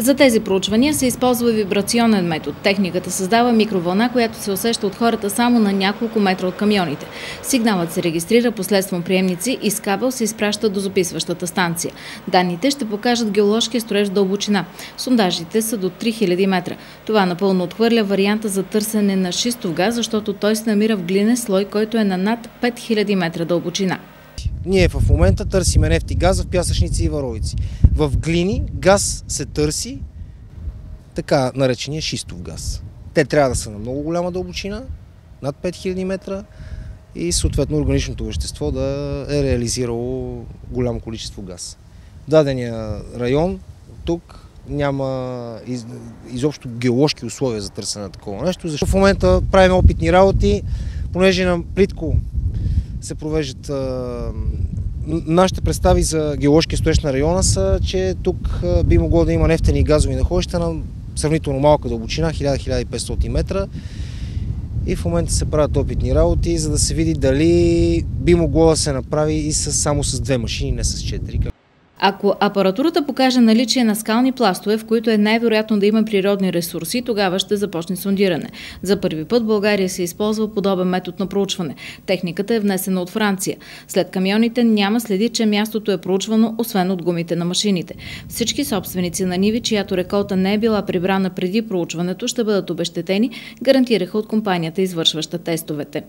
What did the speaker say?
За тези проучвания се използва вибрационен метод. Техниката създава микровълна, която се усеща от хората само на няколко метра от камионите. Сигналът се регистрира последством приемници и с кабел се изпраща до записващата станция. Данните ще покажат геоложкия строеж дълбочина. Сондажите са до 3000 метра. Това напълно отхвърля варианта за търсене на шистов газ, защото той се намира в глинен слой, който е на над 5000 метра дълбочина. Ние в момента търсиме нефти и газ в пясъчници и варовици. В глини газ се търси така наречения шистов газ. Те трябва да са на много голяма дълбочина, над 5000 метра и съответно органичното вещество да е реализирало голямо количество газ. В дадения район тук няма из, изобщо геоложки условия за търсене на такова нещо, защото в момента правим опитни работи, понеже на плитко се провеждат. Нашите представи за геоложкия стоеж на района са, че тук би могло да има нефтени и газови находища на сравнително малка дълбочина, 1000-1500 метра. И в момента се правят опитни работи, за да се види дали би могло да се направи и само с две машини, не с четири. Ако апаратурата покаже наличие на скални пластове, в които е най-вероятно да има природни ресурси, тогава ще започне сондиране. За първи път България се използва подобен метод на проучване. Техниката е внесена от Франция. След камионите няма следи, че мястото е проучвано, освен от гумите на машините. Всички собственици на ниви, чиято реколта не е била прибрана преди проучването, ще бъдат обещетени, гарантираха от компанията, извършваща тестовете.